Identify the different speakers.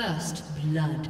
Speaker 1: First blood.